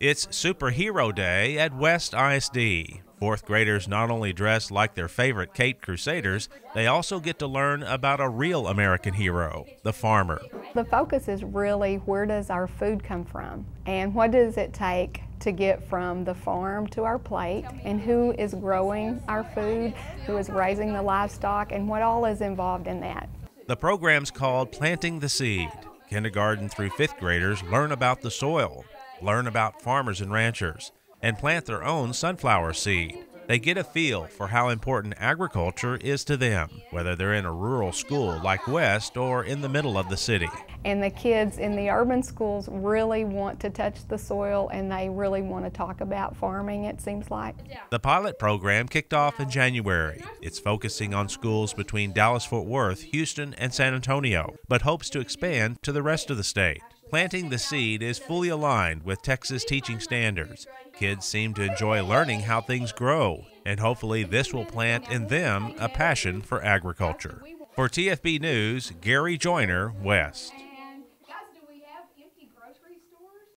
It's Superhero Day at West ISD. Fourth graders not only dress like their favorite Cape Crusaders, they also get to learn about a real American hero, the farmer. The focus is really where does our food come from and what does it take to get from the farm to our plate and who is growing our food, who is raising the livestock, and what all is involved in that. The program's called Planting the Seed. Kindergarten through fifth graders learn about the soil, learn about farmers and ranchers, and plant their own sunflower seed. They get a feel for how important agriculture is to them, whether they're in a rural school like West or in the middle of the city. And the kids in the urban schools really want to touch the soil and they really want to talk about farming, it seems like. The pilot program kicked off in January. It's focusing on schools between Dallas Fort Worth, Houston, and San Antonio, but hopes to expand to the rest of the state. Planting the seed is fully aligned with Texas teaching standards. Kids seem to enjoy learning how things grow, and hopefully, this will plant in them a passion for agriculture. For TFB News, Gary Joiner, West.